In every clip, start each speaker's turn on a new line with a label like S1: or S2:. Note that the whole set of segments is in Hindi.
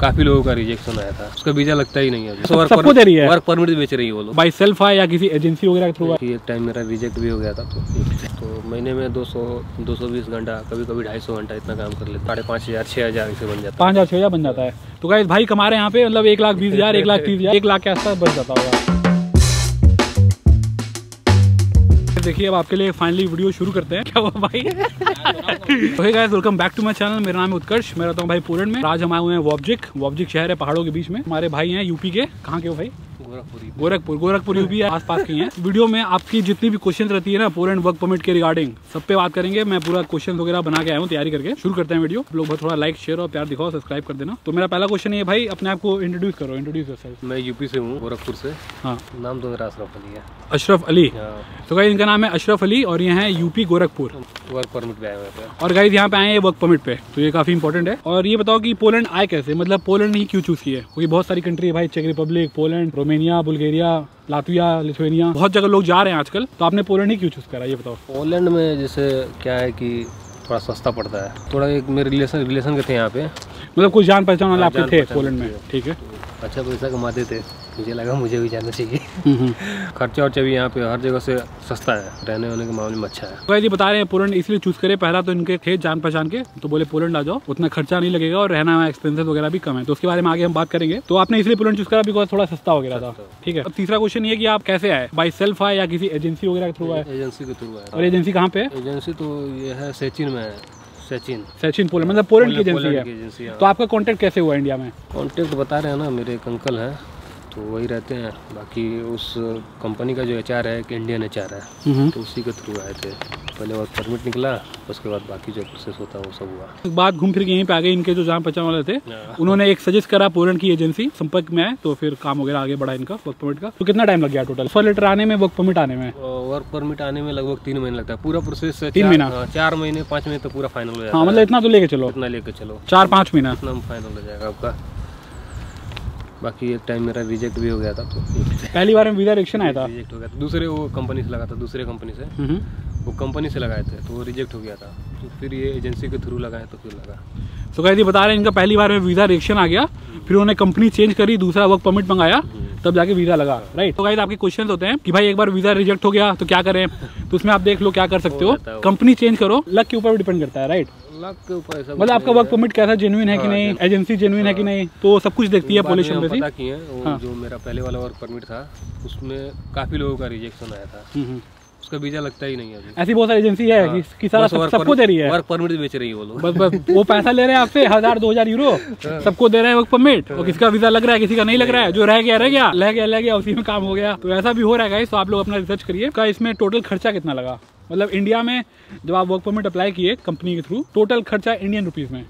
S1: काफ़ी लोगों का रिजेक्शन आया था। उसका वीज़ा लगता ही नहीं है वर्क
S2: सबको
S1: परमिट-
S2: दे रही है?
S1: वर्क परमिट बेच रही है वो लोग।
S2: बाई सेल्फ आए या किसी एजेंसी वगैरह के थ्रू
S1: एक टाइम मेरा रिजेक्ट भी हो गया था तो तो महीने में 200 220 घंटा कभी कभी 250 घंटा इतना काम कर लेते। साढ़े पाँच हज़ार छः हज़ार ऐसे बन जाता।
S2: पाँच हज़ार छः हज़ार बन जाता है। तो क्या भाई कमा रहे यहाँ पे मतलब एक लाख बीस हज़ार एक लाख तीस हज़ार एक लाख के आसपास बन जाता होगा। देखिए अब आपके लिए फाइनली वीडियो शुरू करते हैं। क्या हुआ भाई? Okay guys welcome back to my channel मेरा नाम है उत्कर्ष। मैं रहता हूँ भाई पूरण में। आज हम आए हुए हैं वॉब्जिक। वॉब्जिक शहर है पहाड़ों के बीच में। हमारे भाई हैं यूपी के। कहाँ के हो भाई?
S1: गोरखपुरी
S2: गोरखपुर गोरखपुर यूपी है आसपास की है। वीडियो में आपकी जितनी भी क्वेश्चन रहती है ना पूरे वर्क परमिट के रिगार्डिंग सब पे बात करेंगे। मैं पूरा क्वेश्चन वगैरह बना के आया हूँ तैयारी करके। शुरू करते हैं वीडियो। लोग बहुत थोड़ा लाइक शेयर और प्यार दिखाओ सब्सक्राइब कर देना। तो मेरा पहला क्वेश्चन ये भाई अपने आप को इंट्रोड्यूस करो इंट्रोड्यूस
S1: मैं यूपी से हूँ गोरखपुर से।
S2: हाँ।
S1: नाम तो मेरा अशरफ अली है।
S2: अशरफ अली?
S1: हाँ,
S2: तो गाइज़ इनका नाम है अशरफ अली और ये है यूपी गोरखपुर।
S1: वर्क परमिट पे आए हुए
S2: और गाइज़ यहाँ पे आए हैं वर्क परमिट पे। तो ये काफ़ी इंपॉर्टेंट है। और ये बताओ कि पोलैंड आए कैसे? मतलब पोलैंड ही क्यों चूज़ किए क्योंकि बहुत सारी कंट्री है भाई check Republic Poland Romania Bulgaria Latvia Lithuania बहुत जगह लोग जा रहे हैं आजकल। तो आपने पोलैंड ही क्यों चूज़ करा ये बताओ।
S1: पोलैंड में जैसे क्या है कि थोड़ा सस्ता पड़ता है। थोड़ा एक मेरे रिलेशन रिलेशन के थे यहाँ पे।
S2: मतलब कुछ जान पहचान वाले
S1: हाँ,
S2: आपके थे पोलैंड में ठीक है?
S1: अच्छा पैसा कमाते थे मुझे लगा मुझे भी जाना चाहिए। खर्चा वर्चा भी यहाँ पे हर जगह से सस्ता है रहने वहने के मामले में अच्छा है।
S2: तो ये बता रहे हैं पोलैंड इसलिए चूज़ करे पहला तो इनके थे जान पहचान के तो बोले पोलैंड आ जाओ उतना खर्चा नहीं लगेगा और रहना एक्सपेंसेस वगैरह भी कम है। तो उसके बारे में आगे हम बात करेंगे। तो आपने इसलिए पोलैंड चूज़ करा बिकॉज़ थोड़ा सस्ता वगैरह था। ठीक है। अब तीसरा क्वेश्चन ये कि आप कैसे आए? बाई सेल्फ आए या किसी एजेंसी वगैरह के थ्रू आए?
S1: एजेंसी के थ्रू है
S2: और एजेंसी कहाँ पे
S1: एजेंसी तो ये है सचिन में है। सचिन।
S2: सचिन पोलैंड मतलब पोलैंड की एजेंसी है। तो आपका कॉन्टैक्ट कैसे हुआ इंडिया में?
S1: कॉन्टेक्ट बता रहे हैं ना मेरे एक अंकल हैं। तो वही रहते हैं। बाकी उस कंपनी का जो एचआर है एक इंडियन एच है। तो उसी के थ्रू आए थे। पहले वर्क परमिट निकला उसके बाद बाकी जो प्रोसेस होता है वो सब हुआ।
S2: एक बात घूम फिर के यहीं पे आ गए इनके जो जान पहचान वाले थे उन्होंने एक सजेस्ट करा पोलैंड की एजेंसी संपर्क में आए तो फिर काम वगैरह आगे बढ़ा इनका वर्क परमिट का। तो कितना टाइम लग गया टोटल फॉर लेटर आने में वर्क परमिट आने में?
S1: वर्क परमिट आने में लगभग तीन महीने लगता है। पूरा प्रोसेस
S2: तीन महीना?
S1: हाँ, चार महीने पाँच महीने तो पूरा फाइनल हो
S2: हाँ मतलब इतना तो लेके चलो।
S1: इतना लेके चलो।
S2: चार पाँच महीना?
S1: फाइनल हो जाएगा आपका। बाकी एक टाइम मेरा रिजेक्ट भी हो गया था तो
S2: पहली बार में वीज़ा रिएक्शन आया था?
S1: रिजेक्ट हो गया था। दूसरे वो कंपनी से लगा था दूसरे कंपनी से।
S2: हम्म।
S1: वो कंपनी से लगाए थे तो वो रिजेक्ट हो गया था। तो फिर ये एजेंसी के थ्रू लगाए तो फिर लगा।
S2: तो कहती बता रहे हैं इनका पहली बार में वीज़ा रिएक्शन आ गया फिर उन्होंने कंपनी चेंज करी दूसरा वर्क परमिट मंगाया तब जाके वीज़ा लगा राइट तो गाइस आपके क्वेश्चन होते हैं कि भाई एक बार वीज़ा रिजेक्ट हो गया तो क्या करें? तो उसमें आप देख लो क्या कर सकते हो। कंपनी चेंज करो लक के ऊपर डिपेंड करता है राइट
S1: लाख के ऊपर ऐसा
S2: मतलब आपका वर्क परमिट कैसा जेनुइन है कि नहीं? एजेंसी जेनुन है कि नहीं? तो सब कुछ देखती है
S1: पुलिस
S2: एम्बेसी
S1: पता किए जो मेरा पहले वाला वर्क परमिट था उसमें काफ़ी लोगों का रिजेक्शन आया था।
S2: हम्म,
S1: उसका वीज़ा लगता ही नहीं है
S2: ऐसी बहुत सारी एजेंसी है कि, कि सारा सब, सबको दे रही है।
S1: वर्क परमिट बेच रही है वो लोग।
S2: बस बस वो पैसा ले रहे हैं आपसे हज़ार दो हज़ार यूरो सबको दे रहे हैं वर्क परमिट और किसी का वीज़ा लग रहा है किसी का नहीं लग रहा है? जो रह गया रह गया। रह गया रह गया उसी में काम हो गया। तो ऐसा भी हो रहा है तो आप लोग अपना रिसर्च करिए। का इसमें टोटल खर्चा कितना लगा? मतलब इंडिया में जब आप वर्क परमिट अप्लाई किए कंपनी के थ्रू टोटल खर्चा इंडियन रुपीज़ में।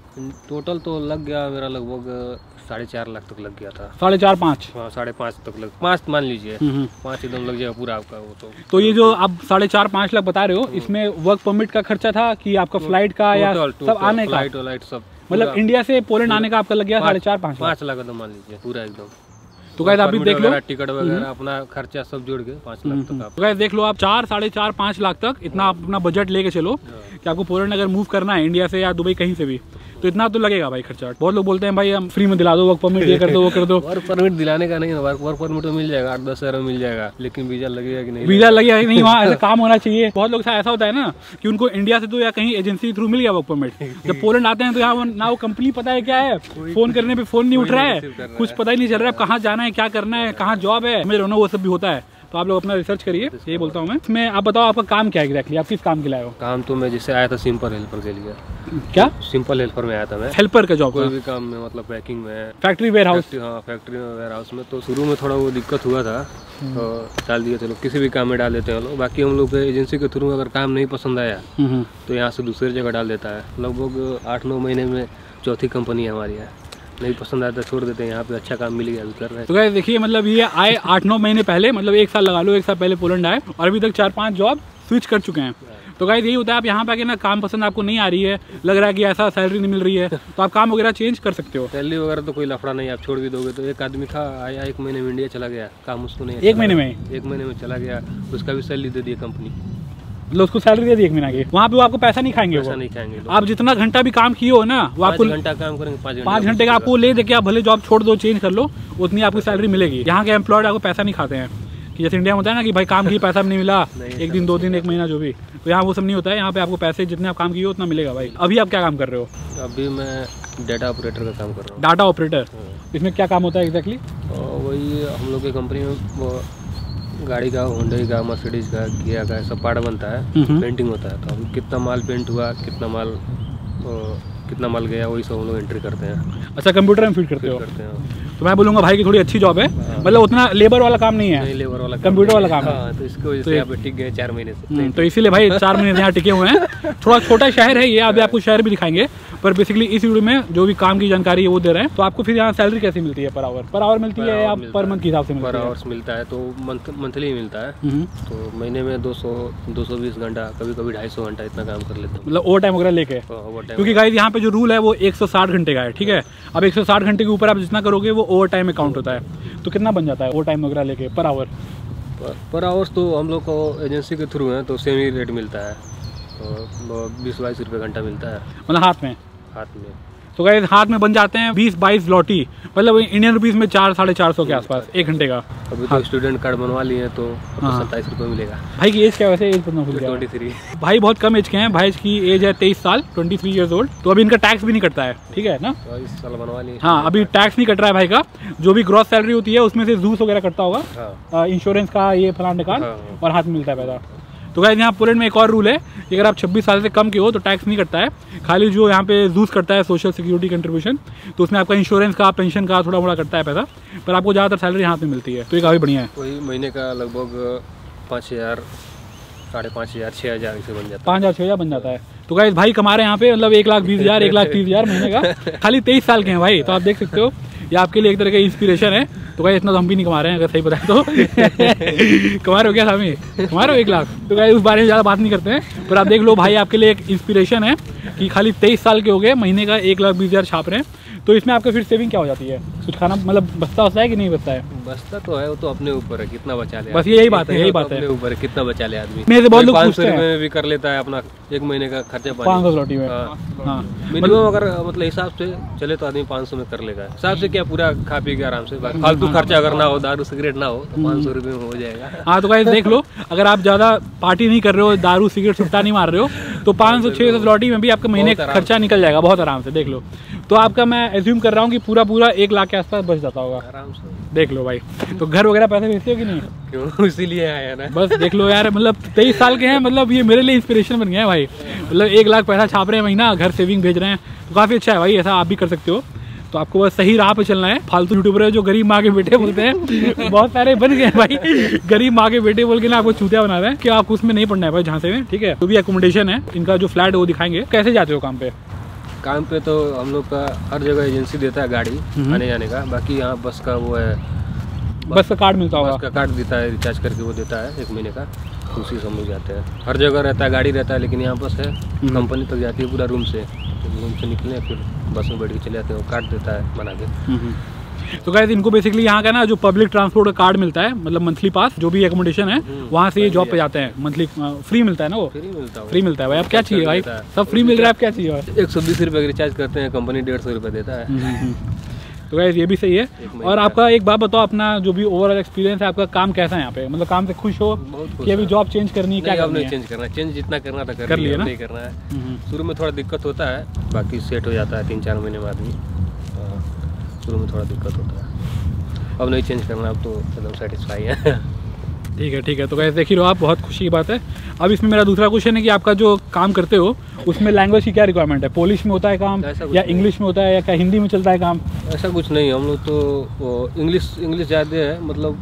S1: टोटल तो लग गया मेरा लगभग साढ़े चार लाख तक लग गया था।
S2: साढ़े चार पाँच?
S1: हाँ साढ़े पाँच तक लग पाँच मान लीजिए।
S2: हम्म।
S1: पाँच एकदम लग जाएगा पूरा आपका वो तो।
S2: तो ये जो आप साढ़े चार पाँच लाख बता रहे हो इसमें वर्क परमिट का खर्चा था कि आपका फ़्लाइट का या सब आने का?
S1: फ़्लाइट वाइट सब
S2: मतलब इंडिया से पोलैंड आने का आपका लग गया साढ़े चार पाँच
S1: पाँच लाख एकदम मान लीजिए पूरा एकदम।
S2: तो गाइस आप भी देख लो।
S1: टिकट वगैरह अपना खर्चा सब जोड़ के पाँच लाख तक आप
S2: तो गाइस देख लो आप चार साढ़े चार पाँच लाख तक इतना आप अपना बजट लेके चलो कि आपको पोलैंड अगर मूव करना है इंडिया से या दुबई कहीं से भी तो इतना तो लगेगा भाई खर्चा। बहुत लोग बोलते हैं भाई हम फ्री में दिला दो वर्क परमिट ये कर दो वो कर दो।
S1: वर्क परमिट दिलाने का नहीं वर्क वर्क परमिट तो मिल जाएगा आठ दस हज़ार मिल जाएगा लेकिन वीज़ा लगेगा कि नहीं?
S2: वीज़ा लगेगा नहीं वहाँ ऐसा काम होना चाहिए। बहुत लोग ऐसा होता है ना कि उनको इंडिया से तो या कहीं एजेंसी थ्रू मिल गया वर्क परमिट जब पोलैंड आते हैं तो यहाँ ना वो कंपनी पता है क्या है। फ़ोन करने पे फ़ोन नहीं उठ रहा है। कुछ पता ही नहीं चल रहा है कहाँ जाना है क्या करना है कहाँ जॉब है। समझ रहे हो ना वो सब भी होता है। तो आप लोग अपना रिसर्च करिए ये बोलता हूँ मैं। इसमें आप बताओ आपका काम क्या है एग्जैक्टली आप किस काम के लिए हो?
S1: काम तो मैं जैसे आया था सिंपल हेल्पर के लिए।
S2: क्या?
S1: सिंपल हेल्पर में आया था मैं।
S2: हेल्पर का जॉब
S1: कोई भी काम में मतलब पैकिंग में।
S2: फैक्ट्री वेयर हाउस
S1: फैक्ट्री हाँ फैक्ट्री में वेयर हाउस में। तो शुरू में थोड़ा वो दिक्कत हुआ था तो डाल दिया चलो किसी भी काम में डाल देते हैं लोग। बाकी हम लोग एजेंसी के थ्रू अगर काम नहीं पसंद आया तो यहाँ से दूसरी जगह डाल देता है। लगभग आठ नौ महीने में चौथी कंपनी है हमारी है। नहीं पसंद आया तो छोड़ देते हैं यहाँ पे अच्छा काम मिल गया अभी कर रहे हैं।
S2: तो guys देखिए मतलब ये आए आठ नौ महीने पहले मतलब एक साल लगा लो एक साल पहले पोलैंड आए और अभी तक चार पाँच जॉब स्विच कर चुके हैं। तो गाइस यही होता है आप यहाँ पे आके ना काम पसंद आपको नहीं आ रही है लग रहा है कि ऐसा सैलरी नहीं मिल रही है तो आप काम वगैरह चेंज कर सकते हो।
S1: सैलरी वगैरह तो कोई लफड़ा नहीं आप छोड़ भी दोगे। तो एक आदमी था आया एक महीने में इंडिया चला गया काम उसको नहीं
S2: एक
S1: अच्छा
S2: महीने में?
S1: एक महीने में चला गया उसका भी सैलरी दे दिया कंपनी
S2: मतलब उसको सैलरी दे दी एक महीना की। वहाँ पे वो आपको पैसा नहीं खाएँगे
S1: पैसा
S2: वो
S1: नहीं खाएँगे
S2: आप जितना घंटा भी काम किए हो ना वो आपको
S1: घंटा काम करेंगे पाँच घंटे
S2: का आपको ले दे के आप भले जॉब छोड़ दो चेंज कर लो उतनी आपको सैलरी मिलेगी। यहाँ के एम्प्लॉयड आपको पैसा नहीं खाते हैं। कि जैसे इंडिया में होता है ना कि भाई काम की पैसा भी नहीं मिला एक दिन दो दिन एक महीना जो भी। तो यहाँ वो सब नहीं होता है यहाँ पे आपको पैसे जितने आप काम किए हो उतना मिलेगा भाई। अभी आप क्या काम कर रहे हो?
S1: अभी मैं डाटा ऑपरेटर का काम कर रहा हूँ।
S2: डाटा ऑपरेटर
S1: हाँ।
S2: इसमें क्या काम होता है एग्जैक्टली
S1: वही हम लोग की कंपनी में गाड़ी का होंडई का मर्सिडीज का किया का सब पार्ट बनता है
S2: हम्म।
S1: पेंटिंग होता है। तो हम कितना माल पेंट हुआ कितना माल कितना माल गया वही सब हम लोग एंट्री करते हैं।
S2: अच्छा कंप्यूटर में फ़ीड करते हो?
S1: करते हैं
S2: तो मैं बोलूँगा भाई की थोड़ी अच्छी जॉब है। मतलब उतना लेबर वाला काम नहीं है।
S1: नहीं लेबर वाला
S2: कंप्यूटर वाला काम है।
S1: हाँ तो इसकी
S2: तो
S1: यहाँ पे टिक गए चार महीने से।
S2: हम्म, तो इसीलिए भाई चार महीने यहाँ टिके हुए हैं। थोड़ा छोटा शहर है ये अभी आपको शहर भी दिखाएँगे। पर बेसिकली इस वीडियो में जो भी काम की जानकारी है वो दे रहे हैं। तो आपको फिर यहाँ सैलरी कैसी मिलती है पर आवर पर आवर मिलती है या पर मंथ के हिसाब से
S1: पर आवर्स मिलता है तो मंथली मिलता है।
S2: हम्म,
S1: तो महीने में 200 220 घंटा कभी कभी 250 घंटा इतना काम कर लेते हैं।
S2: मतलब ओवर टाइम वगैरह लेके? क्योंकि गाइस यहाँ पे जो रूल है वो 160 घंटे का है ठीक है? अब 160 घंटे के ऊपर आप जितना करोगे वो ओवर टाइम में काउंट होता है। तो कितना बन जाता है ओवर टाइम वगैरह लेके पर आवर
S1: पर आवर्स तो हम लोग को एजेंसी के थ्रू है तो सेम ही रेट मिलता है। तो बीस बाईस रुपये घंटा मिलता है।
S2: मतलब हाथ में?
S1: हाथ में
S2: तो गाइस हाथ में बन जाते हैं बीस बाईस लॉटी। मतलब इंडियन रुपीज़ में चार साढ़े चार सौ के आसपास एक घंटे का।
S1: अभी हाँ। तो स्टूडेंट कार्ड बनवा लिए हैं तो
S2: हाँ।
S1: सत्ताईस रुपये मिलेगा।
S2: भाई की एज क्या है वैसे? एज पता भूल
S1: ट्वेंटी थ्री
S2: भाई बहुत कम एज के हैं। भाई की एज है तेईस साल ट्वेंटी थ्री ईयर्स ओल्ड तो अभी इनका टैक्स भी नहीं कटता है ठीक है ना?
S1: तो इस साल बनवा लिए।
S2: हाँ अभी टैक्स नहीं कट रहा है भाई का। जो भी ग्रॉस सैलरी होती है उसमें से जूस वगैरह कटता होगा।
S1: हाँ।
S2: इंश्योरेंस का ये फलान ढकान
S1: हाँ, हाँ।
S2: और हाथ में मिलता है पैसा। तो गाइस यहाँ पोलैंड में एक और रूल है कि अगर आप 26 साल से कम के हो तो टैक्स नहीं कटता है। खाली जो यहाँ पे जूस करता है सोशल सिक्योरिटी कंट्रीब्यूशन तो उसमें आपका इंश्योरेंस का पेंशन का थोड़ा मोड़ा कटता है पैसा पर आपको ज़्यादातर सैलरी यहाँ में मिलती है। तो ये काफ़ी बढ़िया है।
S1: वही महीने का लगभग पाँच हज़ार साढ़े पाँच हज़ार छः हज़ार इसे बन जाता है।
S2: पाँच हज़ार छः हज़ार बन जाता है। तो गाइस भाई कमा रहे हैं यहाँ पे मतलब एक लाख बीस हज़ार एक लाख तीस हज़ार महीने का। खाली तेईस साल के हैं भाई तो आप देख सकते हो। ये आपके लिए एक तरह का इंस्पिरेशन है। तो भाई इतना तो हम भी नहीं कमा रहे हैं, अगर सही बताए तो। कमा रहे हो क्या सामी? कमा रहे हो एक लाख? तो भाई उस बारे में ज़्यादा बात नहीं करते हैं। पर आप देख लो भाई, आपके लिए एक इंस्पिरेशन है कि खाली तेईस साल के हो गए, महीने का एक लाख बीस हज़ार छाप रहे हैं। तो इसमें आपका फिर सेविंग क्या हो जाती है? कुछ खाना मतलब बस्ता होता है कि नहीं बचता है?
S1: बस्ता तो है वो तो अपने ऊपर है कितना बचा ले
S2: बस यही बात है, यही बात है।
S1: ऊपर कितना बचा ले आदमी।
S2: मेरे से बहुत लोग
S1: पाँच सौ
S2: पूछते हैं।
S1: में भी कर लेता है अपना एक महीने का खर्चा
S2: पाँच सौ लौटी में।
S1: हाँ।
S2: हाँ।
S1: मिनिमम अगर मतलब हिसाब से चले तो आदमी पाँच सौ में कर लेगा। हिसाब से क्या पूरा खा पी के आराम से फालतू खर्चा अगर ना हो दारू सिगरेट ना हो तो पाँच सौ रुपये में हो जाएगा।
S2: हाँ तो भाई देख लो अगर आप ज़्यादा पार्टी नहीं कर रहे हो दारू सिगरेट सुट्टा नहीं मार रहे हो तो पाँच सौ छः सौ लौटी में भी आपका महीने का खर्चा निकल जाएगा बहुत आराम से देख लो। तो आपका मैं एज्यूम कर रहा हूँ कि पूरा पूरा एक लाख के आसपास बच जाता होगा।
S1: आराम से।
S2: देख लो भाई। तो घर वगैरह पैसे भेजते हो कि नहीं?
S1: क्यों? इसीलिए आया ना।
S2: बस देख लो यार मतलब तेईस साल के हैं मतलब ये मेरे लिए इंस्पिरेशन बन गया है भाई। मतलब एक लाख पैसा छाप रहे हैं महीना घर सेविंग भेज रहे हैं। तो काफ़ी अच्छा है भाई ऐसा आप भी कर सकते हो। तो आपको बस सही राह पे चलना है। फालतू यूट्यूबर है जो गरीब माँ के बेटे बोलते हैं। बहुत सारे बन गए हैं भाई। गरीब माँ के बेटे बोल के ना आपको चूतिया बना रहे हैं कि आपको उसमें नहीं पढ़ना है भाई झांसे में ठीक है? तो भी एकोमोडेशन है इनका जो फ्लैट है वो दिखाएँगे। कैसे जाते हो काम पे?
S1: काम पे तो हम लोग का हर जगह एजेंसी देता है गाड़ी
S2: हम्म।
S1: आने जाने का। बाकी यहाँ बस का वो है।
S2: बस का कार्ड मिलता
S1: बस का कार्ड देता है रिचार्ज करके वो देता है एक महीने का। उसी से हम लोग जाते हैं। हर जगह रहता है गाड़ी रहता है लेकिन यहाँ बस है।
S2: हम्म।
S1: कंपनी तक जाती है पूरा रूम से। रूम से निकले फिर बस में बैठ के चले जाते हैं वो कार्ड देता है बना के।
S2: तो गाइस इनको बेसिकली यहाँ का ना जो पब्लिक ट्रांसपोर्ट का कार्ड मिलता है मतलब मंथली पास जो भी एकोमोडेशन है
S1: हम्म,
S2: वहाँ से ये जॉब पे जाते हैं। मंथली फ्री मिलता है ना वो?
S1: फ्री मिलता है
S2: भाई। अब क्या चाहिए भाई? सब फ्री मिल रहा है अब क्या चाहिए
S1: एक सौ बीस रुपये रिचार्ज करते हैं कंपनी डेढ़ सौ रुपये देता है।
S2: तो गाइस ये भी सही है। और आपका एक बात बताओ अपना जो भी ओवरऑल एक्सपीरियंस है आपका काम कैसा है यहाँ पे? मतलब काम से खुश हो? कि अभी जॉब चेंज करनी है क्या करनी है?
S1: चेंज करना चेंज जितना करना था कर,
S2: कर
S1: लिया
S2: ना?
S1: करना है।
S2: हम्म,
S1: शुरू में थोड़ा दिक्कत होता है बाकी सेट हो जाता है तीन चार महीने में आदमी हाँ, शुरू में थोड़ा दिक्कत होता है। अब नहीं चेंज करना अब तो एकदम सेटिस्फाई है।
S2: ठीक है ठीक है। तो कैसे देख ही रहो आप बहुत खुशी की बात है। अब इसमें मेरा दूसरा क्वेश्चन है कि आपका जो काम करते हो उसमें लैंग्वेज की क्या रिक्वायरमेंट है? पोलिश में होता है काम या इंग्लिश में होता है या क्या हिंदी में चलता है काम?
S1: ऐसा कुछ नहीं हम लोग तो इंग्लिश इंग्लिश ज़्यादा है मतलब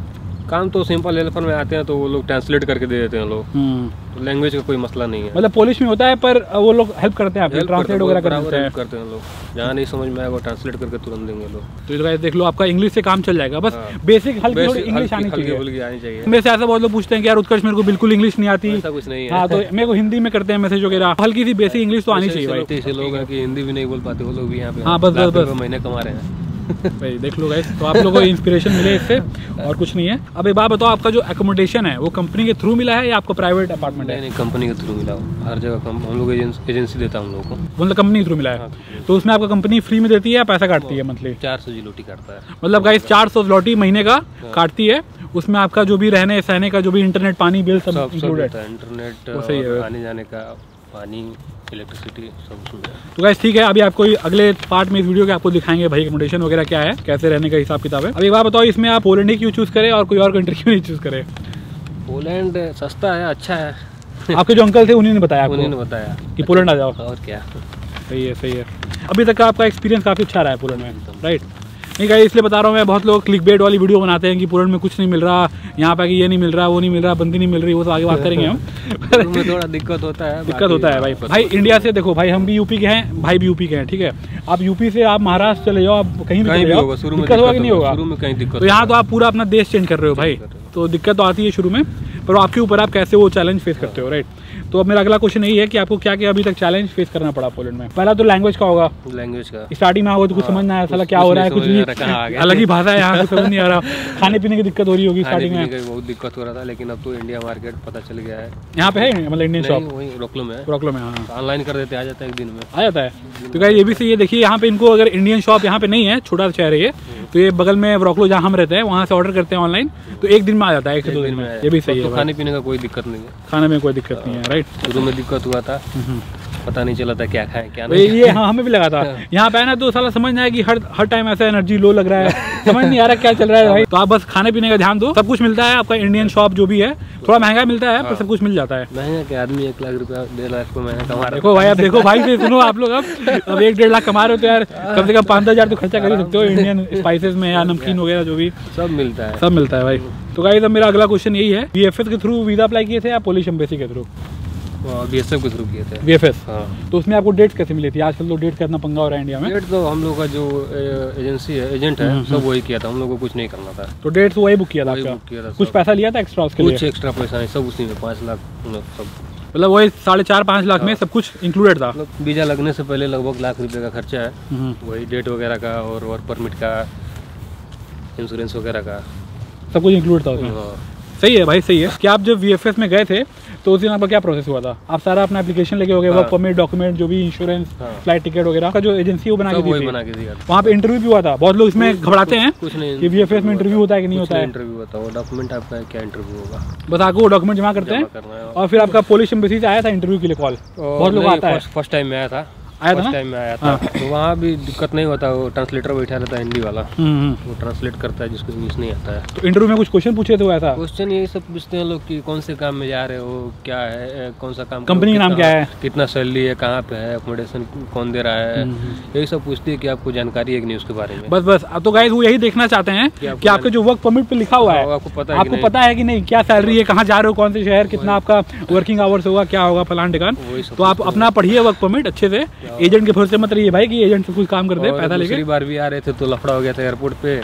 S1: काम तो सिंपल हेल्पर में आते हैं तो वो लोग ट्रांसलेट करके दे देते हैं लोग। तो लैंग्वेज का कोई मसला नहीं है।
S2: मतलब पोलिश में होता है पर वो लोग हेल्प करते हैं ट्रांसलेट वगैरह कर
S1: बराबर
S2: देते हैं
S1: करते हैं लोग। जहाँ नहीं समझ में आएगा वो ट्रांसलेट करके तुरंत देंगे लोग।
S2: तो ये गाइस देख लो आपका इंग्लिश से काम चल जाएगा। बस
S1: हाँ।
S2: बेसिक हल्की थोड़ी इंग्लिश आनी चाहिए। मेरे से ऐसा बहुत लोग पूछते हैं कि यार उत्कर्ष मेरे को बिल्कुल इंग्लिश नहीं आती।
S1: ऐसा कुछ नहीं है।
S2: हाँ तो मेरे को हिंदी में करते हैं मैसेज वगैरह। हल्की सी बेसिक इंग्लिश तो आनी चाहिए
S1: लोग- हैं कि हिंदी भी नहीं बोल पाते वो लोग भी यहाँ पे
S2: हाँ, बस- बस- बस।
S1: महीने कमा रहे हैं।
S2: भाई देख लो गाइस तो आप लोगों को इंस्पिरेशन मिले इससे और कुछ नहीं है। अब एक बात बताओ आपका जो एकोमोडेशन है वो कंपनी के थ्रू मिला है या आपको प्राइवेट अपार्टमेंट है?
S1: नहीं कंपनी के थ्रू मिला हर जगह हम लोग एजेंसी देता है हम लोग को।
S2: मतलब कंपनी के थ्रू मिला है? तो उसमें आपका कंपनी फ्री में देती है या पैसा काटती है मंथली
S1: चार सौ जिलोटी काटता है।
S2: मतलब गाइस चार सौ लौटी महीने का काटती है। उसमें आपका जो भी रहने सहने का जो भी इंटरनेट पानी बिल सब इंक्लूडेड
S1: है। इंटरनेट
S2: है।
S1: आने जाने का पानी इलेक्ट्रिसिटी सब सुविधा
S2: तो गाइस ठीक है अभी आपको अगले पार्ट में इस वीडियो के आपको दिखाएँगे भाई एकोमोडेशन वगैरह क्या है कैसे रहने का हिसाब किताब है। अभी एक बात बताओ इसमें आप पोलैंड ही क्यों चूज़ करें और कोई और कंट्री क्यों नहीं चूज़ करें?
S1: पोलैंड सस्ता है अच्छा है।
S2: आपके जो अंकल थे उन्हीं ने बताया
S1: उन्हीं ने बताया।
S2: कि पोलैंड आ जाओ।
S1: और क्या?
S2: सही है सही है। अभी तक का आपका एक्सपीरियंस काफ़ी अच्छा रहा है पोलैंड में राइट नहीं गाइस इसलिए बता रहा हूँ मैं बहुत लोग क्लिक बेट वाली वीडियो बनाते हैं कि पोलैंड में कुछ नहीं मिल रहा यहाँ पे कि ये नहीं मिल रहा वो नहीं मिल रहा बंदी नहीं मिल रही वो तो आगे बात करेंगे हम।
S1: थोड़ा दिक्कत होता है
S2: दिक्कत होता है भाई भाई इंडिया से देखो भाई हम भी यूपी के हैं भाई भी यूपी के हैं ठीक है। आप यूपी से आप महाराष्ट्र चले जाओ आप कहीं भी चले जाओ दिक्कत होगा कि नहीं होगा
S1: शुरू में कहीं दिक्कत
S2: तो यहाँ तो आप पूरा अपना देश चेंज कर रहे हो भाई। तो दिक्कत तो आती है शुरू में पर आपके ऊपर आप कैसे वो चैलेंज फेस करते हो राइट तो अब मेरा अगला क्वेश्चन यही है कि आपको क्या क्या अभी तक चैलेंज फेस करना पड़ा पोलैंड में? पहला तो लैंग्वेज का होगा।
S1: लैंग्वेज का।
S2: स्टार्टिंग में आओगे तो कुछ समझ ना आया साला क्या हो रहा है कुछ
S1: गए?
S2: अलग ही भाषा है यहाँ कुछ समझ नहीं आ रहा। खाने पीने की दिक्कत हो रही होगी स्टार्टिंग में।
S1: बहुत दिक्कत हो रहा था लेकिन अब तो इंडिया मार्केट पता चल गया है।
S2: यहाँ पे है मतलब इंडियन शॉप
S1: नहीं रोकलो में है।
S2: में हाँ
S1: ऑनलाइन कर देते आ जाता है एक दिन में।
S2: आ जाता है। तो क्या ये भी सही है? देखिए यहाँ पे इनको अगर इंडियन शॉप यहाँ पे नहीं है छोटा शहर है ये तो ये बगल में ब्रोकलो जहाँ हम रहते हैं वहाँ से ऑर्डर करते हैं ऑनलाइन तो एक दिन में आ जाता है एक से दो दिन में। ये भी सही
S1: तो
S2: है
S1: खाने पीने का कोई दिक्कत नहीं है।
S2: खाने में कोई दिक्कत नहीं है राइट
S1: शुरू में दिक्कत हुआ था। पता नहीं चला था क्या खाएँ क्या नहीं
S2: ये हाँ हमें भी लगा था। यहाँ पे ना तो साला समझ नहीं आया कि हर हर टाइम ऐसा एनर्जी लो लग रहा है। समझ नहीं आ रहा क्या चल रहा है भाई। तो आप बस खाने पीने का ध्यान दो सब कुछ मिलता है आपका इंडियन शॉप जो भी है थोड़ा महँगा मिलता है पर सब कुछ मिल जाता है।
S1: महँगा के आदमी एक लाख रुपया डेढ़ लाख रुपया महीना कमा रहा
S2: देखो भाई अब देखो भाई से सुनो आप लोग अब। अब एक डेढ़ लाख कमा रहे हो तो यार कम से कम पाँच हज़ार तो खर्चा कर ही सकते हो इंडियन स्पाइसेस में या नमकीन वगैरह जो भी।
S1: सब मिलता है।
S2: सब मिलता है भाई। तो गाइस अब मेरा अगला क्वेश्चन यही है। बीएफएस के थ्रू वीज़ा अप्लाई किए थे या पोलिश एम्बेसी के थ्रू
S1: बी एस एफ़ के थ्रू किए थे। हाँ।
S2: तो उसमें आपको डेट्स कैसे मिली थी? आजकल तो डेट का इतना पंगा हो रहा है इंडिया में।
S1: डेट तो हम लोग का जो एजेंसी है एजेंट है सब वही किया था। हम लोग को कुछ नहीं करना था।
S2: तो डेट्स वही बुक किया था
S1: बुक किया था
S2: कुछ पैसा लिया था एक्स्ट्रा उसके
S1: कुछ एक्स्ट्रा पैसा नहीं सब उसी में पाँच लाख मतलब सब।
S2: मतलब वही साढ़े चार पाँच लाख में सब कुछ इंक्लूडेड था?
S1: मतलब वीज़ा लगने से पहले लगभग लाख रुपए का खर्चा है।
S2: हम्म।
S1: वही डेट वगैरह का और वर्क परमिट का इंश्योरेंस वगैरह का।
S2: सब कुछ इंक्लूड था उसमें?
S1: हाँ।
S2: सही है भाई सही है। कि आप जब वीएफएस में गए थे तो उस दिन आपका क्या प्रोसेस हुआ था? आप सारा अपना एप्लीकेशन लेके हो गए वर्क। परमिट डॉक्यूमेंट जो भी इंश्योरेंस। फ़्लाइट टिकट वगैरह का जो एजेंसी वो बना के दी
S1: बना के दिया
S2: वहाँ पे इंटरव्यू भी हुआ था। बहुत लोग इसमें घबराते हैं
S1: कुछ नहीं
S2: कि वीएफएस में इंटरव्यू होता है कि नहीं होता है।
S1: इंटरव्यू होता है वो डॉक्यूमेंट आपका क्या इंटरव्यू होगा?
S2: बस आपको वो डॉक्यूमेंट जमा करते हैं और फिर आपका पोलिस एम्बेसी से आया था इंटरव्यू के लिए कॉल बहुत लोग आता है।
S1: फ़र्स्ट टाइम में आया था।
S2: आया था
S1: टाइम में आया था। तो वहाँ भी दिक्कत नहीं होता वो ट्रांसलेटर बैठा रहता है हिंदी वाला।
S2: हम्म, हम्म।
S1: वो ट्रांसलेट करता है जिसको इंग्लिश नहीं आता है।
S2: तो इंटरव्यू में कुछ क्वेश्चन पूछे थे ऐसा?
S1: क्वेश्चन यही सब पूछते हैं लोग कि कौन से काम में जा रहे हो क्या है कौन सा काम
S2: कंपनी का नाम क्या है?
S1: कितना सैलरी है कहाँ पे है अकोमोडेशन कौन दे रहा है? यही सब पूछती है कि आपको जानकारी है कि नहीं उसके बारे में।
S2: बस बस। तो गाइस वो यही देखना चाहते हैं
S1: कि आपके
S2: जो वर्क परमिट पे लिखा हुआ है
S1: हाँ, आपको पता है
S2: आपको पता है कि नहीं क्या सैलरी है कहाँ जा रहे हो कौन से शहर कितना आपका वर्किंग आवर्स होगा क्या होगा फलान
S1: सब
S2: तो आप अपना पढ़िए वर्क परमिट अच्छे से। एजेंट के भरोसे मत रहिए भाई कि एजेंट से कुछ काम कर दे
S1: और
S2: पैसा लेके।
S1: बार भी आ रहे थे तो लफड़ा हो गया था एयरपोर्ट पे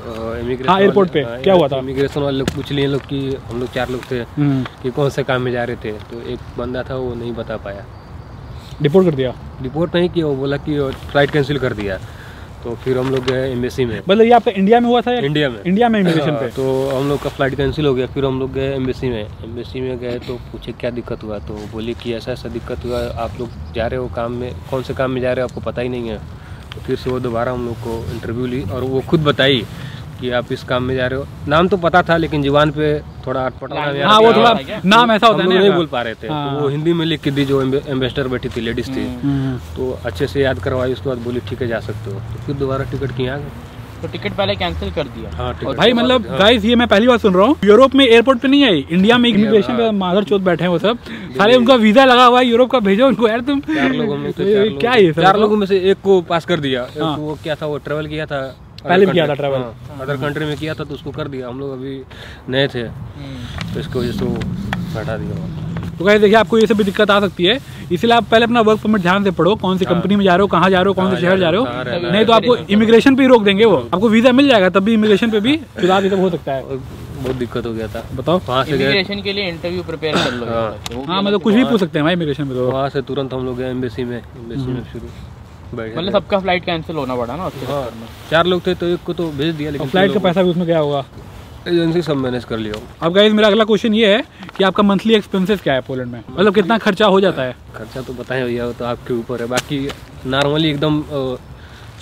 S2: हाँ, एयरपोर्ट पे। क्या हुआ था?
S1: इमिग्रेशन वाले लोग पूछ लिए लोग कि हम लोग चार लोग थे
S2: हम्म,
S1: कि कौन से काम में जा रहे थे तो एक बंदा था वो नहीं बता पाया।
S2: डिपोर्ट कर दिया?
S1: रिपोर्ट नहीं किया वो बोला कि फ़्लाइट कैंसिल कर दिया। तो फिर हम लोग गए एम्बेसी में।
S2: मतलब ये आपका इंडिया में हुआ था या
S1: इंडिया में।
S2: इंडिया में इमिग्रेशन
S1: हाँ,
S2: पे
S1: तो हम लोग का फ़्लाइट कैंसिल हो गया फिर हम लोग गए एम्बेसी में। एम्बेसी में गए तो पूछे क्या दिक्कत हुआ? तो बोले कि ऐसा ऐसा दिक्कत हुआ आप लोग जा रहे हो काम में कौन से काम में जा रहे हो आपको पता ही नहीं है। तो फिर से वो दोबारा हम लोग को इंटरव्यू ली और वो खुद बताई कि आप इस काम में जा रहे हो। नाम तो पता था लेकिन ज़ुबान पे थोड़ा अटपटा याद
S2: हाँ वो थोड़ा नाम ऐसा होता है
S1: नहीं बोल पा रहे थे।
S2: हाँ।
S1: तो वो हिंदी में लिख के दी जो एम्बेसडर बैठी थी लेडीज़ थी।
S2: हम्म,
S1: तो अच्छे से याद करवाई उसके बाद बोली ठीक है जा सकते हो। तो फिर दोबारा टिकट किया
S3: तो टिकट पहले कैंसिल कर दिया।
S1: हाँ टिकट
S2: भाई मतलब
S1: हाँ।
S2: गाइस ये मैं पहली बार सुन रहा हूँ यूरोप में एयरपोर्ट पे नहीं आई? इंडिया में इमिग्रेशन पे माधर चौथ बैठे हैं वो सब। सारे उनका वीज़ा लगा हुआ है यूरोप का भेजो उनको यार तुम।
S1: चार लोगों में
S2: क्या ये
S1: चार लोगों में से एक को पास कर दिया।
S2: हाँ।
S1: वो क्या था वो ट्रेवल किया था।
S2: पहले भी किया था travel।
S1: अदर कंट्री में किया था तो उसको कर दिया। हम लोग अभी नए थे। तो इसकी वजह से हटा दिया
S2: तो गाइस देखिए आपको ये सब भी दिक्कत आ सकती है। इसलिए आप पहले अपना वर्क परमिट ध्यान से पढ़ो। कौन सी कंपनी में जा रहे हो कहाँ जा रहे हो कौन से शहर
S1: जा रहे हो,
S2: हो
S1: कहाँ
S2: नहीं तो आपको इमिग्रेशन पे ही रोक देंगे वो। आपको वीज़ा मिल जाएगा तब भी इमिग्रेशन पे भी चुनाव ये सब हो सकता है।
S1: बहुत दिक्कत हो गया था।
S2: बताओ।
S1: वहाँ से
S3: इमिग्रेशन के लिए इंटरव्यू प्रिपेयर कर लो।
S1: हाँ।
S2: हाँ मतलब कुछ भी पूछ सकते हैं इमिग्रेशन में तो।
S1: वहाँ से तुरंत हम लोग गए एम्बेसी में। एम्बेसी में शुरू। बैठ
S3: मतलब सबका फ़्लाइट कैंसिल होना पड़ा ना उसके
S1: हाँ। चार लोग थे तो एक को तो भेज दिया लेकिन
S2: फ़्लाइट का पैसा भी उसमें क्या होगा?
S1: एजेंसी सब मैनेज कर लिया।
S2: अब गाइज़ मेरा अगला क्वेश्चन ये है कि आपका मंथली एक्सपेंसेस क्या है पोलैंड में? मतलब कितना खर्चा हो जाता है?
S1: खर्चा तो बताएँ भैया तो आपके ऊपर है। बाकी नॉर्मली एकदम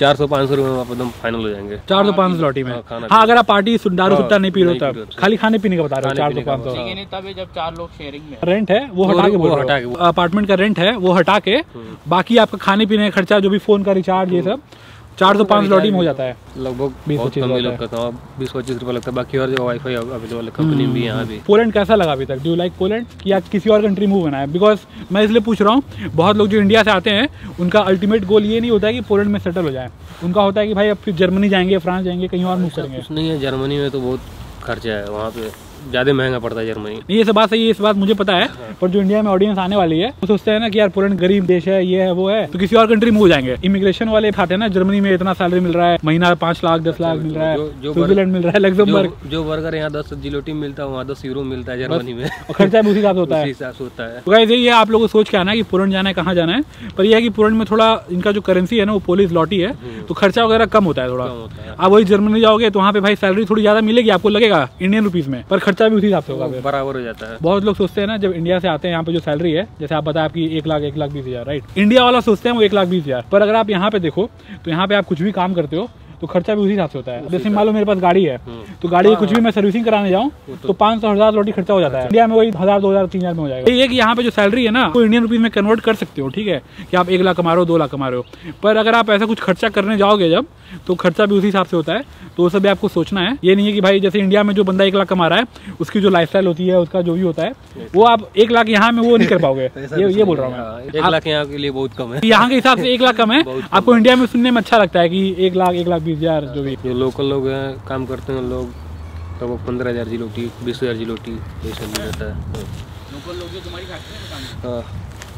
S1: चार सौ पाँच सौ रुपये में आप एकदम फाइनल हो जाएँगे।
S2: चार सौ पाँच सौ लॉटी में।
S1: हाँ,
S2: हाँ अगर आप पार्टी दारू
S1: हाँ,
S2: सुट्टा नहीं पी रहे तब। खाली खाने पीने का बता रहे हो चार सौ पाँच सौ।
S3: ठीक नहीं तब जब चार लोग शेयरिंग में।
S2: रेंट है वो
S1: वो-
S2: हटा के
S1: वो हटा के
S2: अपार्टमेंट का रेंट है वो हटा के। बाकी आपका खाने पीने का खर्चा जो भी फ़ोन का रिचार्ज ये सब। चार सौ पाँच लौटी में हो जाता है।
S1: लगभग
S2: बीस पच्चीस
S1: बीस पच्चीस रुपये लगता है। बाकी हर जगह वाईफाई अवेलेबल है कंपनी भी यहाँ भी।
S2: पोलैंड कैसा लगा अभी तक? डू लाइक पोलैंड कि या किसी और कंट्री मूव होना है? बिकॉज़ मैं इसलिए पूछ रहा हूँ बहुत लोग जो इंडिया से आते हैं उनका अल्टीमेट गोल ये नहीं होता है कि पोलैंड में सेटल हो जाए। उनका होता है कि भाई अब फिर जर्मनी जाएँगे फ्रांस जाएँगे कहीं और मूव करेंगे।
S1: नहीं है जर्मनी में तो बहुत खर्चा है वहाँ पे ज़्यादा महँगा पड़ता है जर्मनी।
S2: ये सब बात सही है इस बात मुझे पता है पर जो इंडिया में ऑडियंस आने वाली है वो सोचते हैं ना कि यार पोलैंड गरीब देश है ये है वो है तो किसी और कंट्री में हो जाएँगे। इमिग्रेशन वाले खाते हैं ना जर्मनी में इतना सैलरी मिल रहा है महीना पाँच लाख दस लाख मिल रहा है स्विट्जरलैंड मिल रहा है लग्जमबर्ग
S1: जो बर्गर यहाँ दस जिलोटी मिलता है वहाँ दस यूरो मिलता है जर्मनी में।
S2: और खर्चा भी उसी हिसाब से होता है।
S1: हिसाब से होता है।
S2: तो ये आप लोगों को सोच के आना है कि पोलैंड जाना है कहाँ जाना है पर यह है कि पोलैंड में थोड़ा इनका जो करेंसी है ना वो पोलिस लौटी है तो खर्चा वगैरह कम होता है थोड़ा।
S1: है।
S2: आप वही जर्मनी जाओगे तो वहाँ पे भाई सैलरी थोड़ी ज़्यादा मिलेगी आपको लगेगा इंडियन रुपीज़ में पर खर्चा भी उसी हिसाब से होगा
S1: बराबर हो जाता है।
S2: बहुत लोग सोचते हैं ना जब इंडिया से आते हैं यहाँ पे जो सैलरी है जैसे आप बताया आपकी एक लाख एक लाख बीस हज़ार राइट इंडिया वाला सोचते हैं वो एक लाख बीस हज़ार। पर अगर आप यहाँ पे देखो तो यहाँ पे आप कुछ भी काम करते हो तो खर्चा भी उसी हिसाब से होता है। जैसे मान लो मेरे पास गाड़ी है तो गाड़ी की कुछ भी मैं सर्विसिंग कराने जाऊँ तो पाँच सौ हज़ार रोटी खर्चा हो जाता है। इंडिया में वही हज़ार दो हज़ार तीन हज़ार में हो जाएगा। ये है कि यहाँ पे जो सैलरी है ना वो इंडियन रुपीज़ में कन्वर्ट कर सकते हो ठीक है? कि आप एक लाख कमा रहे हो दो लाख कमा रहे हो। पर अगर आप ऐसा कुछ खर्चा करने जाओगे जब तो खर्चा भी उसी हिसाब से होता है। तो वो सब भी आपको सोचना है। ये नहीं है कि भाई जैसे इंडिया में जो बंदा एक लाख कमा रहा है उसकी जो लाइफ होती है उसका जो भी होता है वो आप एक लाख यहाँ में वो नहीं कर पाओगे। ये ये बोल रहा हूँ मैं।
S1: हाँ, एक लाख यहाँ के लिए बहुत कम है।
S2: यहाँ के हिसाब से एक लाख कम है। आपको इंडिया में सुनने में अच्छा लगता है कि एक लाख एक लाख बीस हज़ार जो भी।
S1: जो लोकल लोग हैं काम करते हैं लोग। तो वो पंद्रह हज़ार जिलोटी बीस हज़ार जिलोटी ये सब भी रहता है। हाँ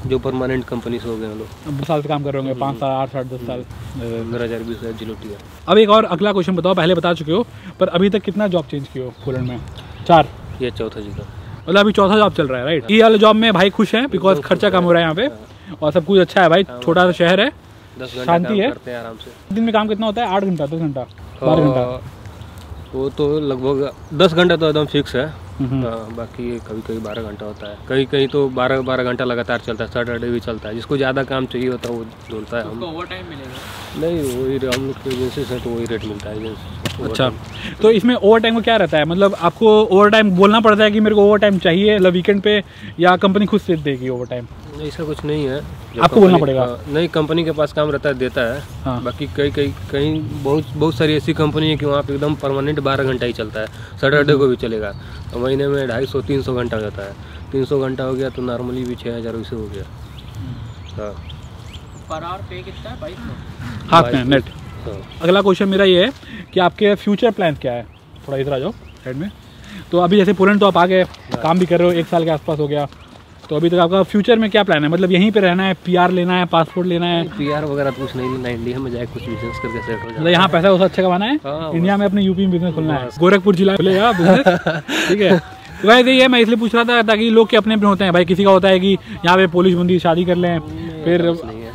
S1: जो परमानेंट कंपनी से हो। गए हैं लोग।
S2: दस साल से काम कर रहे होंगे पाँच साल आठ साल दस साल।
S1: पंद्रह हज़ार बीस हज़ार जिलोटी है।
S2: अब एक और अगला क्वेश्चन बताओ पहले बता चुके हो पर अभी तक कितना जॉब चेंज किए हो पोलैंड में? चार।
S1: ये चौथा जिला
S2: मतलब अभी चौथा जॉब चल रहा है राइट ये वाले जॉब में भाई खुश है बिकॉज़ खर्चा कम हो रहा है यहाँ पे। और सब कुछ अच्छा है भाई छोटा सा शहर है।
S1: दस घंटे
S2: शांति है?
S1: करते हैं आराम से।
S2: दिन में काम कितना होता है? आठ घंटा दस घंटा बारह घंटा।
S1: वो तो लगभग दस घंटा तो एकदम फिक्स है।
S2: हम्म।
S1: हाँ, बाकी कभी कभी बारह घंटा होता है। कहीं कहीं तो बारह बारह घंटा लगातार चलता है सैटरडे भी चलता है। जिसको ज़्यादा काम चाहिए होता है वो ढूंढता है। हम
S3: ओवर टाइम मिलेगा।
S1: नहीं वही हम लोग की एजेंसी से तो वही रेट मिलता है। एजेंसी
S2: अच्छा तो इसमें ओवर टाइम का क्या रहता है? मतलब आपको ओवर टाइम बोलना पड़ता है कि मेरे को ओवर टाइम चाहिए मतलब वीकेंड पे या कंपनी खुद से देगी ओवर टाइम
S1: ऐसा कुछ नहीं है।
S2: आपको बोलना पड़ेगा?
S1: हाँ, नहीं कंपनी के पास काम रहता है देता है।
S2: हाँ।
S1: बाकी कई कई कहीं बहुत बहुत सारी ऐसी कंपनी है कि वहाँ पे एकदम परमानेंट बारह घंटा ही चलता है। सैटरडे को भी चलेगा। तो महीने में ढाई सौ तीन सौ घंटा हो जाता है। तीन सौ घंटा हो गया तो नॉर्मली भी छः हज़ार वैसे हो गया। हाँ।
S3: पर आवर पे कितना है? बाईस
S2: हाथ में नेट
S1: हाँ।
S2: अगला क्वेश्चन मेरा ये है कि आपके फ्यूचर प्लान क्या है? थोड़ा इधर आ जाओ साइड में। तो अभी जैसे पोलैंड तो आप आ गए काम भी कर रहे हो एक साल के आसपास हो गया। तो अभी तक आपका फ्यूचर में क्या प्लान है? मतलब यहीं पे रहना है पीआर लेना है पासपोर्ट लेना है?
S1: पी आर वगैरह तो कुछ नहीं लेना इंडिया में जाए कुछ बिज़नेस करके सेट हो
S2: मतलब यहाँ पैसा वैसा अच्छा कमाना है?
S1: हाँ,
S2: इंडिया में अपने यूपी में बिज़नेस खोलना है। गोरखपुर जिला खुलेगा बिज़नेस ठीक है। तो वैसे ये मैं इसलिए पूछ रहा था ताकि लोग के अपने अपने होते हैं। भाई किसी का होता है कि यहाँ पे पुलिस बंदी शादी कर लें फिर
S1: है।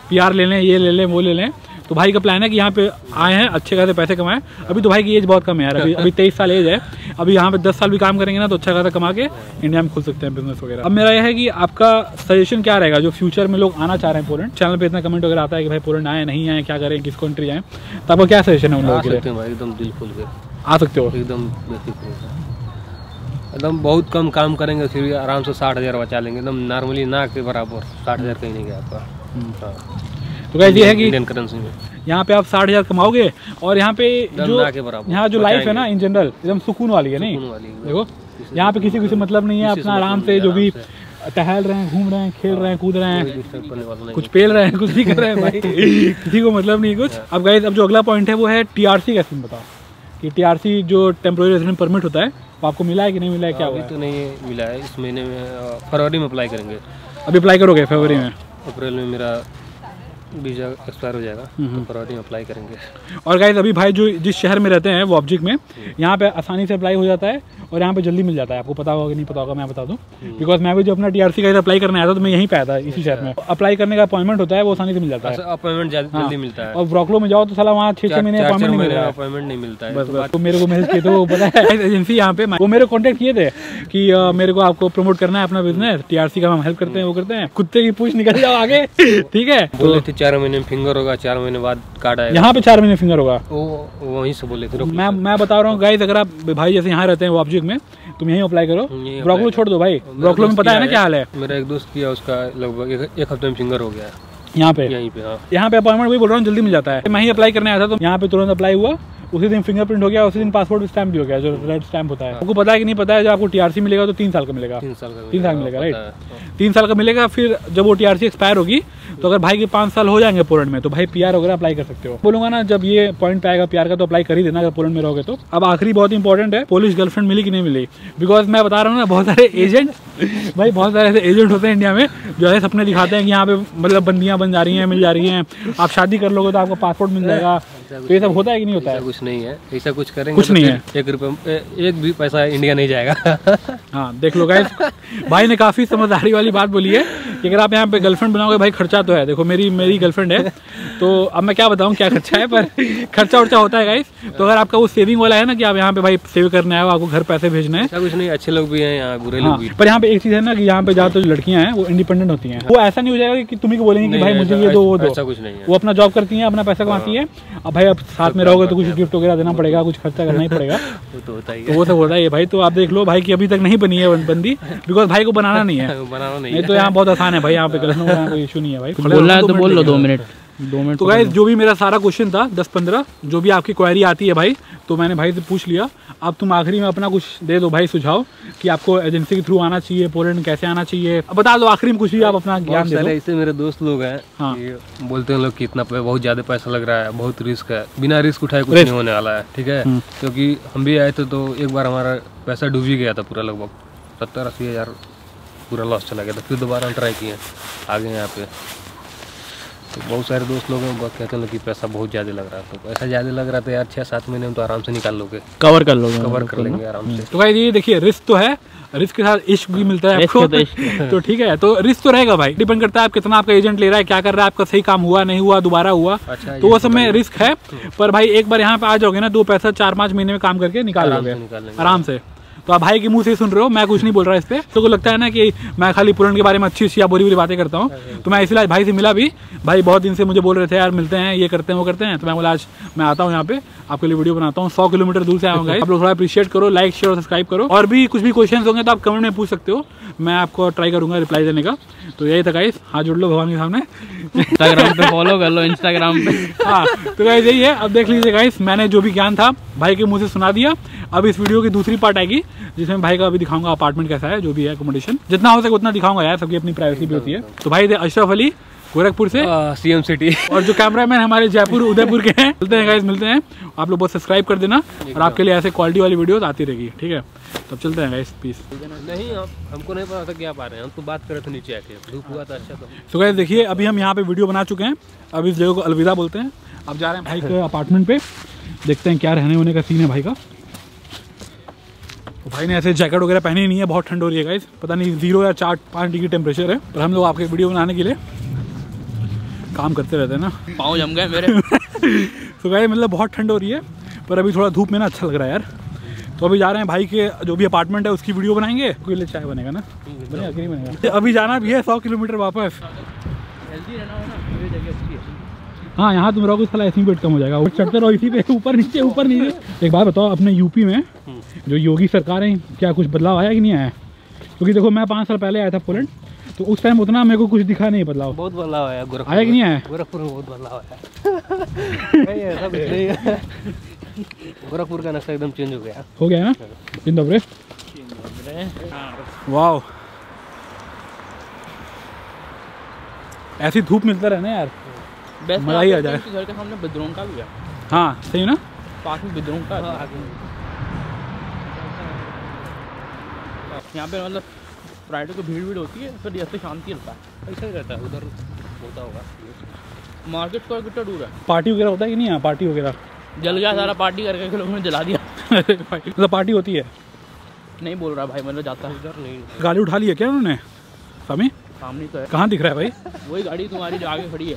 S2: पीआर ले लें ये ले लें वो ले लें। तो भाई का प्लान है कि यहाँ पे आए हैं अच्छे खासे पैसे कमाएँ। अभी तो भाई की एज बहुत कम है यार अभी अभी तेईस साल एज है। अभी यहाँ पे दस साल भी काम करेंगे ना तो अच्छा खासा कमा के इंडिया में खुल सकते हैं बिज़नेस वगैरह। अब मेरा यह है कि आपका सजेशन क्या रहेगा? जो फ्यूचर में लोग आना चाह रहे हैं पोलैंड चैनल पर इतना कमेंट वगैरह आता है कि भाई पोलैंड आए नहीं आए क्या करें किस कंट्री आए तो आपका क्या सजेशन है उन लोगों के लिए?
S1: एकदम दिल खोल के।
S2: आ सकते हो।
S1: एकदम एकदम बहुत कम काम करेंगे फिर भी आराम से साठ हज़ार बचा लेंगे। एकदम नॉर्मली ना के बराबर साठ हज़ार कहीं नहीं गया आपका। हाँ।
S2: तो कैसे है कि
S1: करेंसी में।
S2: यहाँ पे आप साठ हज़ार कमाओगे और यहाँ पे जो यहाँ जो लाइफ है ना इन जनरल एकदम सुकून वाली है नहीं?
S1: सुकून वाली एकदम।
S2: देखो यहाँ पे किसी किसी मतलब नहीं है अपना
S1: मतलब
S2: आराम से जो भी टहल रहे हैं घूम रहे हैं खेल रहे हैं कूद रहे हैं कुछ पेल रहे हैं कुछ भी कर रहे हैं भाई। किसी को मतलब नहीं कुछ। अब गाइस अब जो अगला पॉइंट है वो है टीआरसी का सीन बताओ। कि टीआरसी जो टेम्प्रोरी रेजिडेंट परमिट होता है वो आपको मिला है कि नहीं मिला है क्या
S1: अभी
S2: हुआ
S1: तो नहीं मिला है। इस महीने में फरवरी में अप्लाई करेंगे।
S2: अभी अप्लाई करोगे फरवरी में?
S1: अप्रैल में मेरा वीज़ा एक्सपायर हो जाएगा तो फरवरी में अप्लाई करेंगे।
S2: और गाइज़ अभी भाई जो जिस शहर में रहते हैं वो ऑब्जेक्ट में यहाँ पे आसानी से अप्लाई हो जाता है और यहाँ पे जल्दी मिल जाता है। आपको पता होगा कि नहीं पता होगा मैं बता दूँ। बिकॉज़ मैं भी जो अपना टीआरसी का अप्लाई करने आया था तो मैं यहीं पे आया था इसी शहर में। अप्लाई करने का अपॉइंटमेंट होता है वो आसानी से मिल जाता है।
S1: अपॉइंटमेंट
S2: हाँ।
S1: जल्दी मिलता है।
S2: और ब्रोकलो में जाओ तो साला वहाँ छः छः महीने अपॉइंटमेंट नहीं मिल
S1: महीने
S2: रहा है।
S1: अपॉइंटमेंट नहीं मिलता है
S2: बस
S1: तो
S2: बस तो मेरे को मैसेज किए थे वो पता है एजेंसी यहाँ पे वो मेरे कॉन्टेक्ट किए थे कि मेरे को आपको प्रमोट करना है अपना बिज़नेस टीआरसी का हम हेल्प करते हैं वो करते हैं। कुत्ते की पूछ निकल जाओ आगे ठीक है? तो
S1: चार महीने में फिंगर होगा चार महीने बाद कार्ड आएगा।
S2: यहाँ पे चार महीने फिंगर होगा।
S1: वो वहीं से बोले थे
S2: मैं मैं बता रहा हूँ गाइस अगर आप भाई जैसे यहाँ रहते हैं वो ऑब्जेक्ट में तुम यहीं अप्लाई करो। ब्रोकलो छोड़ दो भाई। ब्रोकलो में पता है ना
S1: क्या
S2: हाल है?
S1: मेरा एक दोस्त किया उसका लगभग एक, हफ़्ते में फिंगर हो गया।
S2: यहाँ पे?
S1: यहीं पे हाँ।
S2: यहाँ पे अपॉइंटमेंट वही बोल रहा हूँ जल्दी मिल जाता है। मैं ही अप्लाई करने आया था तो यहाँ पे तुरंत अप्लाई हुआ। उसी दिन फिंगरप्रिंट हो गया उसी दिन पासपोर्ट स्टैम्प भी हो गया जो रेड स्टैम्प होता है। आपको पता है कि नहीं पता है जब आपको टीआरसी मिलेगा तो तीन साल का मिलेगा।
S1: तीन साल का
S2: तीन साल मिलेगा राइट तीन साल का मिलेगा फिर जब वो टीआरसी एक्सपायर होगी तो अगर भाई के पाँच साल हो जाएँगे पोलैंड में तो भाई पीआर वगैरह अप्लाई कर सकते हो। बोलूँगा ना जब ये पॉइंट पे आएगा पीआर का तो अप्लाई कर ही देना अगर पोलैंड में रहोगे तो। अब आखिरी बहुत इंपॉर्टेंट है पोलिश गर्लफ्रेंड मिली कि नहीं मिली? बिकॉज़ मैं बता रहा हूँ ना बहुत सारे एजेंट भाई बहुत सारे ऐसे एजेंट होते हैं इंडिया में जो है सपने दिखाते हैं कि यहाँ पे मतलब बंदियाँ बन जा रही हैं मिल जा रही हैं। आप शादी कर लोगे तो आपको पासपोर्ट मिल जाएगा। तो ये सब होता है कि नहीं होता है?
S1: कुछ नहीं है। ऐसा कुछ करेंगे
S2: कुछ
S1: तो
S2: नहीं
S1: है। एक रुपये एक भी पैसा इंडिया नहीं जाएगा।
S2: हाँ देख लो गाइस भाई ने काफ़ी समझदारी वाली बात बोली है। कि अगर आप यहाँ पे गर्लफ्रेंड बनाओगे भाई खर्चा तो है। देखो मेरी मेरी गर्लफ्रेंड है तो अब मैं क्या बताऊँ क्या खर्चा है पर खर्चा उर्चा होता है गाइस तो अगर आपका वो सेविंग वाला है ना कि आप यहाँ पे भाई सेव करने आए हो आपको घर पैसे भेजने हैं।
S1: कुछ नहीं अच्छे लोग भी हैं यहाँ बुरे
S2: हाँ
S1: लोग भी।
S2: पर यहाँ पे एक चीज़ है ना कि यहाँ पे ज़्यादातर जो लड़कियाँ हैं वो इंडिपेंडेंट होती हैं। वो ऐसा नहीं हो जाएगा कि तुम्हें बोलेंगे कि भाई मुझे ये दो वो दो।
S1: कुछ नहीं
S2: वो अपना जॉब करती हैं अपना पैसा कमाती है। अब भाई अब साथ में रहोगे तो कुछ गिफ्ट वगैरह देना पड़ेगा कुछ खर्चा करना ही पड़ेगा।
S1: वो तो होता ही
S2: तो वो सब होता ही है। भाई तो आप देख लो भाई की अभी तक नहीं बनी है बंदी बिकॉज़ भाई को बनाना नहीं है।
S1: है बनाना नहीं
S2: नहीं तो यहाँ बहुत आसान है भाई यहाँ पे का कोई इशू नहीं है भाई।
S3: बोलना है तो बोल लो दो मिनट। दो मिनट
S2: तो गाइस जो भी मेरा सारा क्वेश्चन था दस पंद्रह जो भी आपकी क्वेरी आती है भाई तो मैंने भाई से पूछ लिया। अब तुम आखिरी में अपना कुछ दे दो भाई सुझाव कि आपको एजेंसी के थ्रू आना चाहिए पोलैंड कैसे आना चाहिए। अब बता दो आखिरी में कुछ भी आप अपना ज्ञान दो
S1: ऐसे मेरे दोस्त लोग हैं
S2: हाँ।
S1: बोलते हैं लोग कि इतना बहुत ज़्यादा पैसा लग रहा है बहुत रिस्क है। बिना रिस्क उठाए कुछ नहीं होने वाला है ठीक है?
S2: हम्म।
S1: क्योंकि हम भी आए थे तो एक बार हमारा पैसा डूब ही गया था पूरा लगभग। सत्तर अस्सी हज़ार पूरा लॉस चला गया था फिर दोबारा हम ट्राई किए आ गए यहाँ पे। तो बहुत सारे दोस्त लोग हैं वो कहते हैं कि पैसा बहुत ज़्यादा लग रहा है। तो पैसा ज़्यादा लग रहा था यार छः सात महीने में तो आराम से निकाल लोगे।
S3: कवर कर लोगे।
S1: कवर कर लेंगे आराम से।
S2: तो गाइस ये देखिए रिस्क तो है रिस्क के साथ इश्क भी मिलता है आपको।
S3: तो
S2: तो ठीक है तो रिस्क तो रहेगा भाई। डिपेंड करता है आप कितना आपका एजेंट ले रहा है क्या कर रहा है आपका सही काम हुआ नहीं हुआ दोबारा हुआ।
S1: अच्छा
S2: तो वो सब में रिस्क है पर भाई एक बार यहाँ पे आ जाओगे ना दो पैसा चार पाँच महीने में काम करके निकाल
S1: आराम
S2: लोगे।
S1: से निकाल
S2: आराम से। तो आप भाई के मुँह से सुन रहे हो मैं कुछ नहीं बोल रहा इस पर तो को लगता है ना कि मैं खाली पुराण के बारे में अच्छी अच्छी या बुरी बुरी बातें करता हूँ। तो मैं इसलिए भाई से मिला भी। भाई बहुत दिन से मुझे बोल रहे थे यार मिलते हैं ये करते हैं वो करते हैं। तो मैं बोला आज मैं आता हूँ यहाँ पे आपके लिए वीडियो बनाता हूँ। सौ किलोमीटर दूर से आऊँगा आप लोग थोड़ा अप्रिशिएट करो लाइक शेयर और सब्सक्राइब करो। और भी कुछ भी क्वेश्चन होंगे तो आप कमेंट में पूछ सकते हो। मैं आपको ट्राई करूँगा रिप्लाई देने का। तो यही था गाइस हाथ जुड़ लो भगवान के सामने।
S3: इंस्टाग्राम पे फॉलो कर लो इंस्टाग्राम पे।
S2: हाँ तो गाइस यही है। अब देख लीजिए गाइस मैंने जो भी ज्ञान था भाई के मुँह से सुना दिया। अब इस वीडियो की दूसरी पार्ट आएगी। जिसमें भाई का अभी दिखाऊँगा अपार्टमेंट कैसा है जो भी है अकोमोडेशन जितना हो सके उतना दिखाऊँगा यार सबकी अपनी प्राइवेसी भी होती है। तो भाई अशरफ अली गोरखपुर से।
S1: सी एम सिटी
S2: और जो कैमरामैन हमारे जयपुर उदयपुर के हैं। मिलते हैं गाइस मिलते हैं। आप लोग बहुत सब्सक्राइब कर देना और आपके लिए ऐसे क्वालिटी वाली वीडियोस आती रहेगी ठीक है? तब चलते हैं गाइस पीस
S1: नहीं हम हमको नहीं पता था कि आप आ रहे हैं। हम तो बात कर रहे थे नीचे आके। धूप हुआ था अच्छा तो।
S2: तो गाइस देखिए अभी हम यहाँ पे वीडियो बना चुके हैं। अब इस जगह को अलविदा बोलते हैं। अब जा रहे हैं भाई के अपार्टमेंट पे। देखते हैं क्या रहने होने का सीन है भाई का। तो भाई ने ऐसे जैकेट वगैरह पहनी नहीं है बहुत ठंड हो रही है गाइस पता नहीं ज़ीरो या चार पाँच डिग्री टेम्परेचर है। पर हम लोग आपके वीडियो बनाने के लिए काम करते रहते हैं ना।
S3: पाँव जम गए मेरे।
S2: तो गाइस मतलब बहुत ठंड हो रही है पर अभी थोड़ा धूप में ना अच्छा लग रहा है यार। तो अभी जा रहे हैं भाई के जो भी अपार्टमेंट है उसकी वीडियो बनाएँगे कोई लिए चाय बनेगा ना। बनेगा कि नहीं बनेगा? अभी जाना भी है सौ किलोमीटर वापस
S3: हेल्दी रहना हो ना ये जगह अच्छी है
S2: हाँ यहाँ तुम रहोगे साला ऐसे ही वेट कम हो जाएगा। वो चढ़ते रहो इसी पे ऊपर नीचे ऊपर नीचे। एक बात बताओ अपने यूपी में जो योगी सरकार है क्या कुछ बदलाव आया कि नहीं आया? क्योंकि देखो मैं पाँच साल पहले आया था पोलैंड तो उस टाइम उतना मेरे को कुछ दिखा नहीं बदलाव।
S1: बहुत बदलाव आया गोरखपुर
S2: आया कि नहीं आया?
S1: गोरखपुर में बहुत बदलाव आया। है। गोरखपुर का नक्शा एकदम चेंज हो गया।
S2: हो गया ना? इन दबरे वाह ऐसी धूप मिलता रहना यार। मज़ा ही आ जाए।
S3: घर के सामने बिद्रोन का भी है।
S2: हाँ सही ना?
S3: पास में बिद्रोन का यहाँ पे मतलब फ्राइडे को भीड़ भीड़ होती है फिर ऐसे शांति रहता है।
S1: ऐसा ही रहता है उधर होता होगा।
S3: मार्केट स्क्वायर कितना दूर है?
S2: पार्टी वगैरह होता है कि नहीं यहाँ? पार्टी वगैरह?
S3: जल गया सारा पार्टी करके के लोगों ने जला दिया।
S2: मतलब पार्टी होती है?
S3: नहीं बोल रहा भाई मतलब जाता है।
S1: इधर नहीं।
S2: गाड़ी उठा ली है क्या उन्होंने? स्वामी
S3: सामने तो है।
S2: कहाँ दिख रहा है भाई?
S3: वही गाड़ी तुम्हारी जो आगे खड़ी है।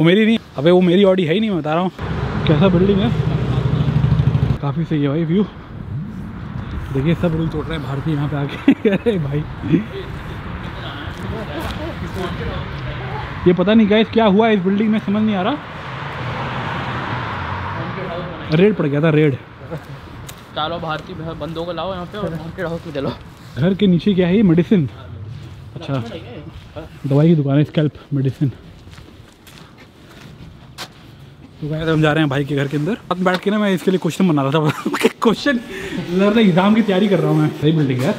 S2: वो मेरी नहीं अबे वो मेरी ऑडी है ही नहीं मैं बता रहा हूँ। कैसा बिल्डिंग है? काफ़ी सही है भाई व्यू देखिए सब रूल तोड़ रहे हैं भारतीय यहाँ पे आके। अरे भाई। ये पता नहीं गाइस क्या हुआ इस बिल्डिंग में समझ नहीं आ रहा। रेड पड़ गया था रेड
S3: चलो भारतीय बंदों को लाओ यहाँ पे और
S2: घर के नीचे क्या है ये? मेडिसिन अच्छा दवाई की दुकान है स्कैल्प मेडिसिन तो गए हम जा रहे हैं भाई के घर के अंदर। अब बैठ के ना मैं इसके लिए क्वेश्चन बना रहा था। क्वेश्चन एग्ज़ाम की तैयारी कर रहा हूँ मैं। सही बिल्डिंग है